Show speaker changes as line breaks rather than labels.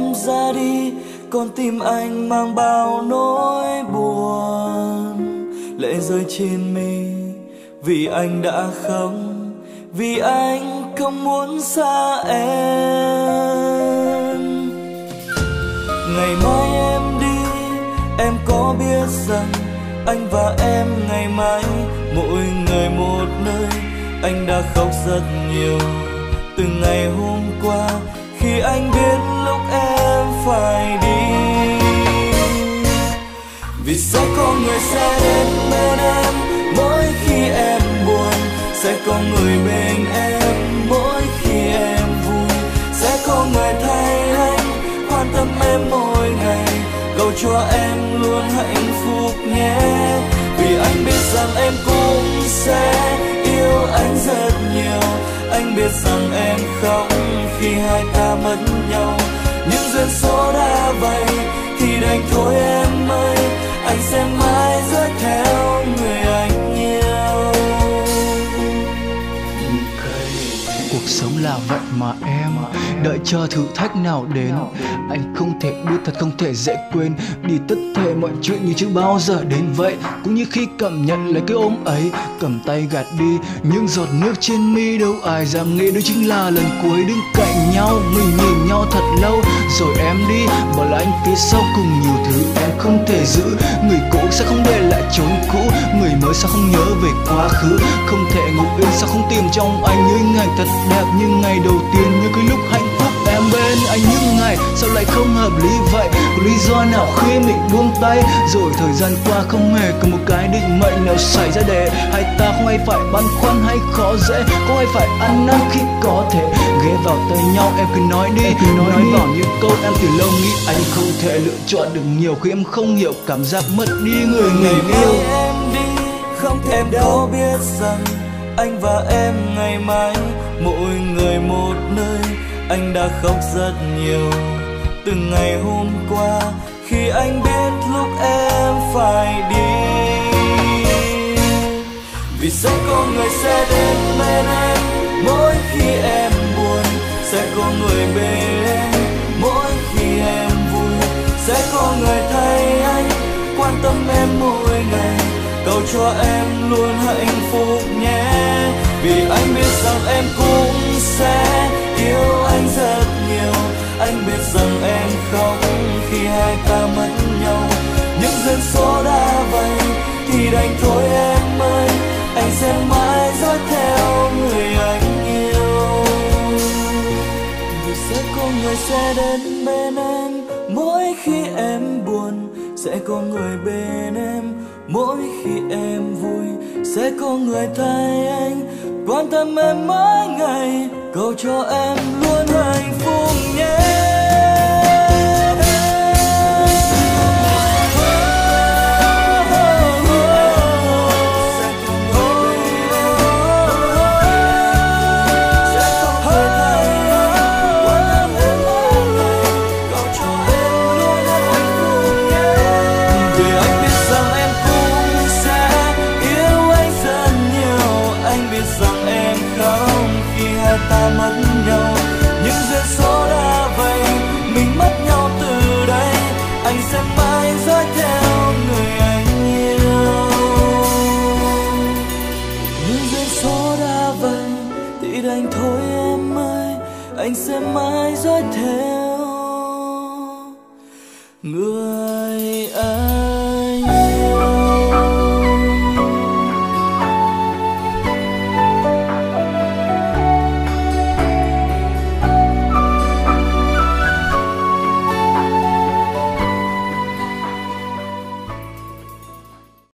em ra đi, con tim anh mang bao nỗi buồn. Lệ rơi trên mi, vì anh đã không, vì anh không muốn xa em. Ngày mai em đi, em có biết rằng anh và em ngày mai, mỗi người một nơi. Anh đã khóc rất nhiều, từ ngày hôm sẽ đến bên em mỗi khi em buồn sẽ có người bên em. Mỗi khi em vui sẽ có người thay anh. Quan tâm em mỗi ngày, cầu cho em luôn hạnh phúc nhé. Vì anh biết rằng em cũng sẽ yêu anh rất nhiều. Anh biết rằng em khóc khi hai ta mất nhau. Những duyên số đã vậy thì đành thôi em ơi sẽ mãi dõi theo người anh yêu.
Cuộc sống là vậy mà đợi chờ thử thách nào đến. Anh không thể biết, thật không thể dễ quên đi tất thể mọi chuyện như chưa bao giờ đến vậy. Cũng như khi cảm nhận lấy cái ôm ấy, cầm tay gạt đi những giọt nước trên mi đâu ai dám nghĩ đó chính là lần cuối đứng cạnh nhau. Mình nhìn nhau thật lâu, rồi em đi. Bỏ lại anh phía sau cùng nhiều thứ em không thể giữ. Người cũ sẽ không để lại chốn cũ, người mới sao không nhớ về quá khứ. Không thể ngủ yên sao không tìm trong anh những ngày thật đẹp như ngày đầu tiên sao lại không hợp lý vậy? Có lý do nào khi mình buông tay? Rồi thời gian qua không hề có một cái định mệnh nào xảy ra để hai ta không ai phải băn khoăn hay khó dễ không ai phải ăn năn khi có thể. Ghé vào tay nhau em cứ nói đi. Cứ nói, nói vào những câu em từ lâu nghĩ anh không thể lựa chọn được nhiều khi em không hiểu cảm giác mất đi người mình
mai
yêu.
em đi không thể đâu biết rằng anh và em ngày mai mỗi người một nơi anh đã khóc rất nhiều. Từ ngày hôm qua, khi anh biết lúc em phải đi. Vì sẽ có người sẽ đến bên em. Mỗi khi em buồn, sẽ có người bên. Em mỗi khi em vui, sẽ có người thay anh. Quan tâm em mỗi ngày, cầu cho em luôn hạnh phúc. Biết rằng em khóc khi hai ta mất nhau. Những duyên số đã vậy thì đành thôi em ơi. Anh sẽ mãi dõi theo người anh yêu. Vì sẽ có người sẽ đến bên em. Mỗi khi em buồn, sẽ có người bên em. Mỗi khi em vui, sẽ có người thay anh. Quan tâm em mỗi ngày, cầu cho em luôn hạnh phúc nhé. chỉ đành thôi em ơi anh sẽ mãi dõi theo người anh